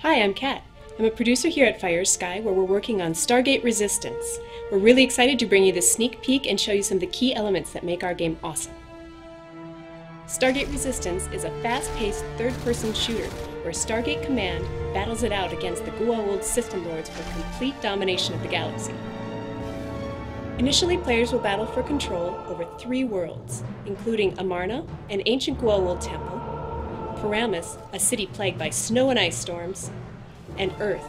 Hi, I'm Kat. I'm a producer here at Firesky where we're working on Stargate Resistance. We're really excited to bring you this sneak peek and show you some of the key elements that make our game awesome. Stargate Resistance is a fast-paced third-person shooter where Stargate Command battles it out against the Goa'uld system lords for complete domination of the galaxy. Initially, players will battle for control over three worlds, including Amarna, an ancient Goa'uld temple, Paramus, a city plagued by snow and ice storms, and Earth,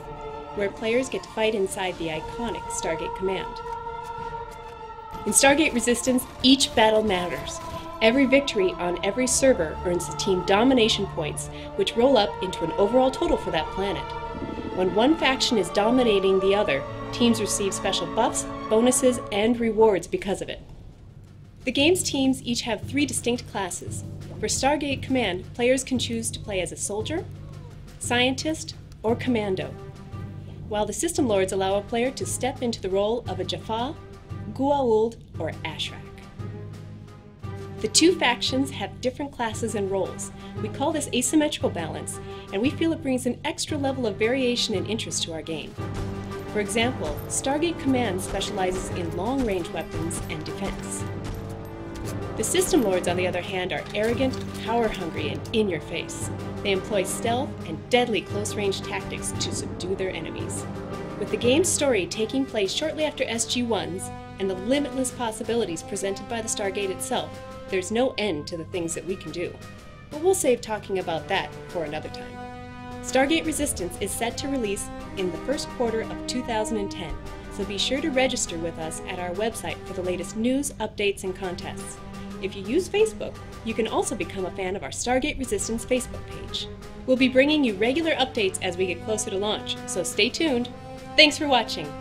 where players get to fight inside the iconic Stargate Command. In Stargate Resistance, each battle matters. Every victory on every server earns the team domination points, which roll up into an overall total for that planet. When one faction is dominating the other, teams receive special buffs, bonuses, and rewards because of it. The game's teams each have three distinct classes. For Stargate Command, players can choose to play as a soldier, scientist, or commando, while the System Lords allow a player to step into the role of a Jaffa, Goa'uld, or Ashrak. The two factions have different classes and roles. We call this asymmetrical balance, and we feel it brings an extra level of variation and interest to our game. For example, Stargate Command specializes in long-range weapons and defense. The System Lords, on the other hand, are arrogant, power-hungry, and in-your-face. They employ stealth and deadly close-range tactics to subdue their enemies. With the game's story taking place shortly after SG-1's, and the limitless possibilities presented by the Stargate itself, there's no end to the things that we can do. But we'll save talking about that for another time. Stargate Resistance is set to release in the first quarter of 2010, so be sure to register with us at our website for the latest news, updates, and contests. If you use Facebook, you can also become a fan of our Stargate Resistance Facebook page. We'll be bringing you regular updates as we get closer to launch, so stay tuned. Thanks for watching!